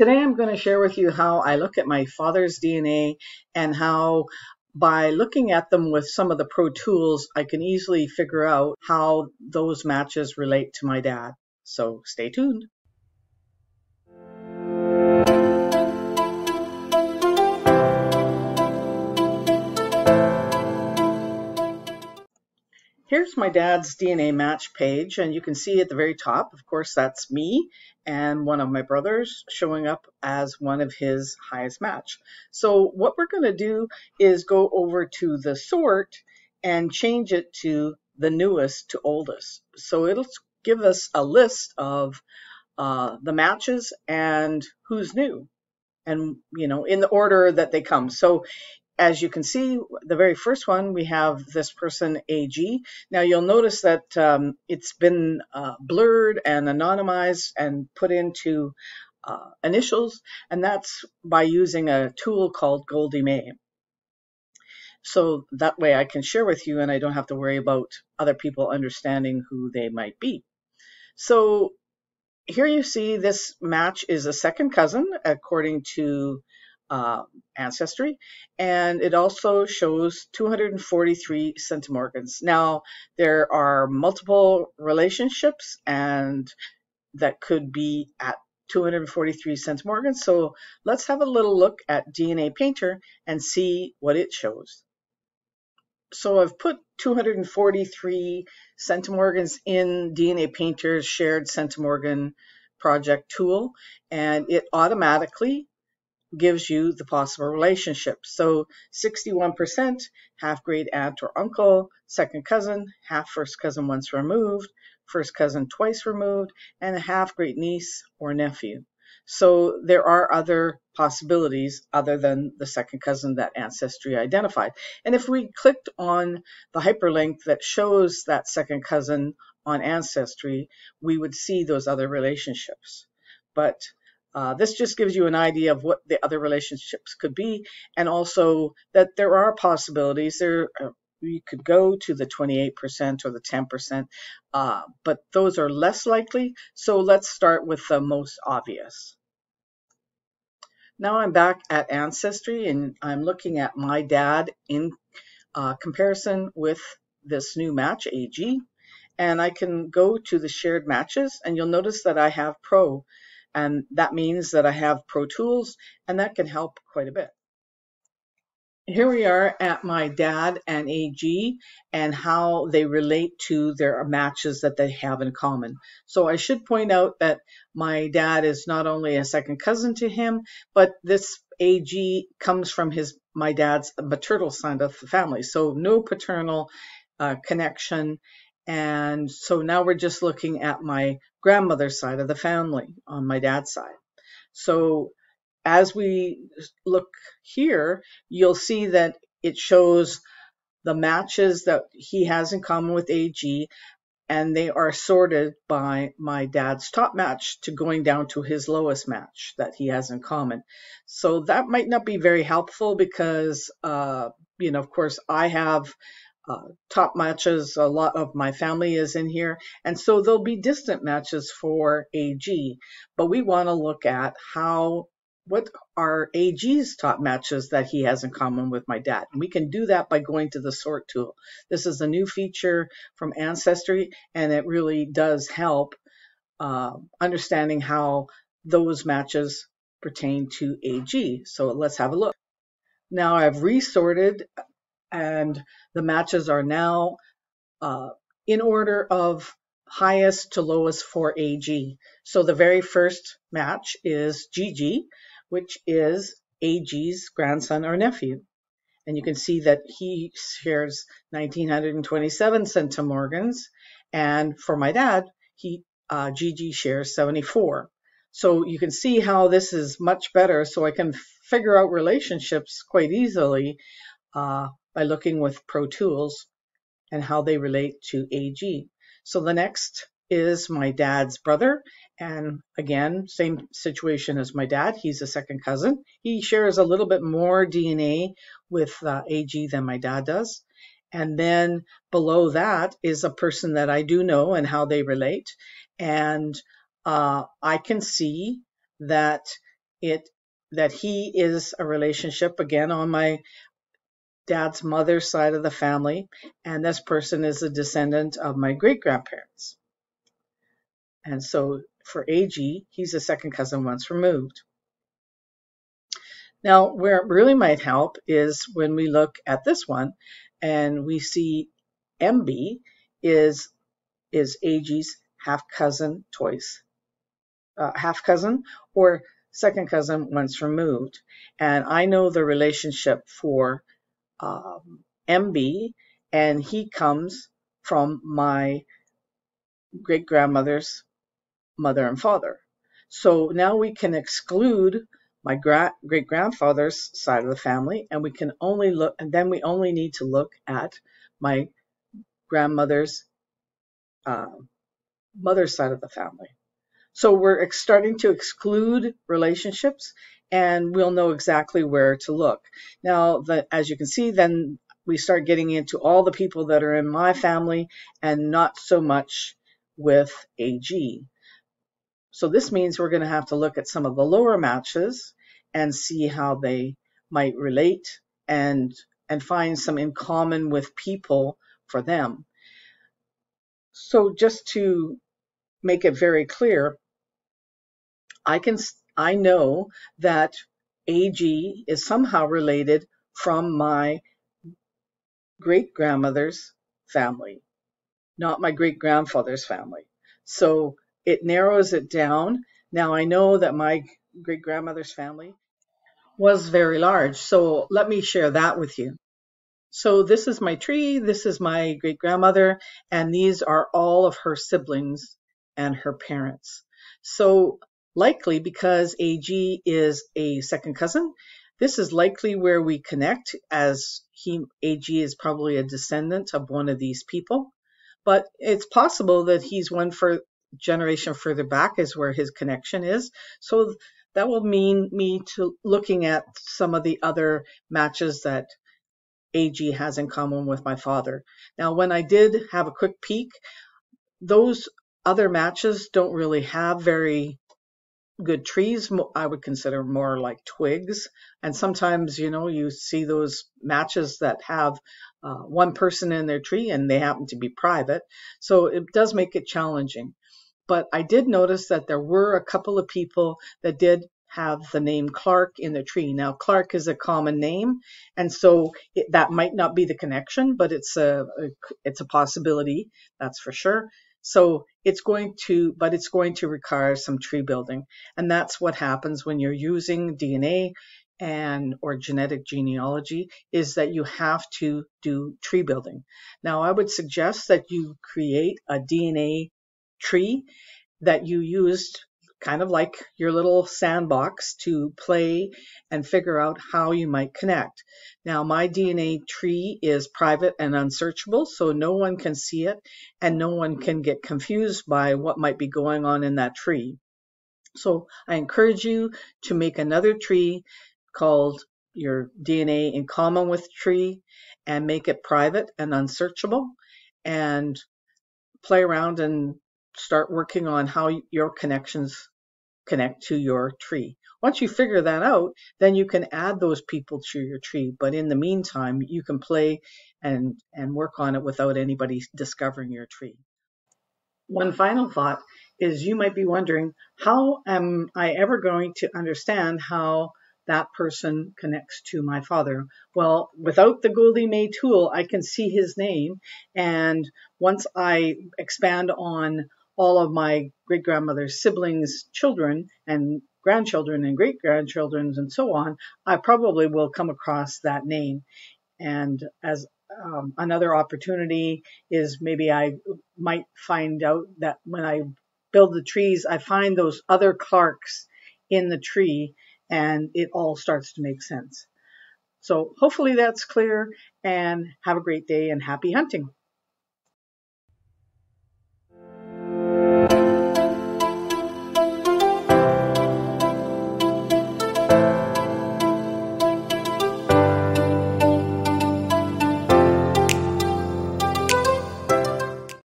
Today I'm going to share with you how I look at my father's DNA and how by looking at them with some of the pro tools, I can easily figure out how those matches relate to my dad. So stay tuned. Here's my dad's DNA match page, and you can see at the very top, of course, that's me and one of my brothers showing up as one of his highest match. So what we're going to do is go over to the sort and change it to the newest to oldest. So it'll give us a list of uh, the matches and who's new and you know in the order that they come so as you can see, the very first one, we have this person AG. Now you'll notice that um, it's been uh, blurred and anonymized and put into uh, initials, and that's by using a tool called Goldie May. So that way I can share with you and I don't have to worry about other people understanding who they might be. So here you see this match is a second cousin according to uh, ancestry, and it also shows 243 centimorgans. Now, there are multiple relationships, and that could be at 243 centimorgans. So let's have a little look at DNA Painter and see what it shows. So I've put 243 centimorgans in DNA Painter's shared centimorgan project tool, and it automatically gives you the possible relationships. So 61% half great aunt or uncle, second cousin, half first cousin once removed, first cousin twice removed, and a half great niece or nephew. So there are other possibilities other than the second cousin that Ancestry identified. And if we clicked on the hyperlink that shows that second cousin on Ancestry, we would see those other relationships. But uh, this just gives you an idea of what the other relationships could be, and also that there are possibilities. There, uh, you could go to the 28% or the 10%, uh, but those are less likely. So let's start with the most obvious. Now I'm back at Ancestry, and I'm looking at my dad in uh, comparison with this new match, AG, and I can go to the shared matches, and you'll notice that I have Pro and that means that I have Pro Tools, and that can help quite a bit. Here we are at my dad and AG and how they relate to their matches that they have in common. So I should point out that my dad is not only a second cousin to him, but this AG comes from his my dad's maternal side of the family. So no paternal uh, connection and so now we're just looking at my grandmother's side of the family on my dad's side. So as we look here, you'll see that it shows the matches that he has in common with AG, and they are sorted by my dad's top match to going down to his lowest match that he has in common. So that might not be very helpful because, uh, you know, of course, I have uh, top matches. A lot of my family is in here. And so there'll be distant matches for AG. But we want to look at how, what are AG's top matches that he has in common with my dad. And we can do that by going to the sort tool. This is a new feature from Ancestry, and it really does help uh, understanding how those matches pertain to AG. So let's have a look. Now I've resorted and the matches are now uh, in order of highest to lowest for AG. So the very first match is GG, which is AG's grandson or nephew. And you can see that he shares 1927 centimorgans. And for my dad, he uh, GG shares 74. So you can see how this is much better. So I can figure out relationships quite easily uh, by looking with Pro Tools and how they relate to AG. So the next is my dad's brother. And again, same situation as my dad. He's a second cousin. He shares a little bit more DNA with uh, AG than my dad does. And then below that is a person that I do know and how they relate. And uh, I can see that it that he is a relationship again on my dad's mother's side of the family, and this person is a descendant of my great grandparents. And so for AG, he's a second cousin once removed. Now, where it really might help is when we look at this one and we see MB is is AG's half cousin twice, uh, half cousin or second cousin once removed. And I know the relationship for um, MB, and he comes from my great grandmother's mother and father. So now we can exclude my gra- great grandfather's side of the family, and we can only look, and then we only need to look at my grandmother's uh, mother's side of the family. So we're starting to exclude relationships, and we'll know exactly where to look. Now, the, as you can see, then we start getting into all the people that are in my family, and not so much with AG. So this means we're going to have to look at some of the lower matches and see how they might relate and and find some in common with people for them. So just to make it very clear, I can I know that AG is somehow related from my great grandmother's family, not my great grandfather's family. So it narrows it down. Now I know that my great grandmother's family was very large. So let me share that with you. So this is my tree, this is my great grandmother, and these are all of her siblings and her parents. So likely because AG is a second cousin, this is likely where we connect as he AG is probably a descendant of one of these people. But it's possible that he's one for generation further back is where his connection is. So that will mean me to looking at some of the other matches that AG has in common with my father. Now, when I did have a quick peek, those other matches don't really have very good trees. I would consider more like twigs. And sometimes, you know, you see those matches that have uh, one person in their tree and they happen to be private. So it does make it challenging but I did notice that there were a couple of people that did have the name Clark in the tree. Now, Clark is a common name, and so it, that might not be the connection, but it's a, a it's a possibility, that's for sure. So it's going to, but it's going to require some tree building, and that's what happens when you're using DNA and or genetic genealogy is that you have to do tree building. Now, I would suggest that you create a DNA tree that you used kind of like your little sandbox to play and figure out how you might connect. Now, my DNA tree is private and unsearchable, so no one can see it and no one can get confused by what might be going on in that tree. So I encourage you to make another tree called your DNA in common with tree and make it private and unsearchable and play around and start working on how your connections connect to your tree. Once you figure that out, then you can add those people to your tree. But in the meantime, you can play and, and work on it without anybody discovering your tree. One final thought is you might be wondering, how am I ever going to understand how that person connects to my father. Well, without the Goldie May tool, I can see his name. And once I expand on all of my great grandmother's siblings' children and grandchildren and great grandchildren and so on, I probably will come across that name. And as um, another opportunity is maybe I might find out that when I build the trees, I find those other Clarks in the tree and it all starts to make sense. So hopefully that's clear and have a great day and happy hunting.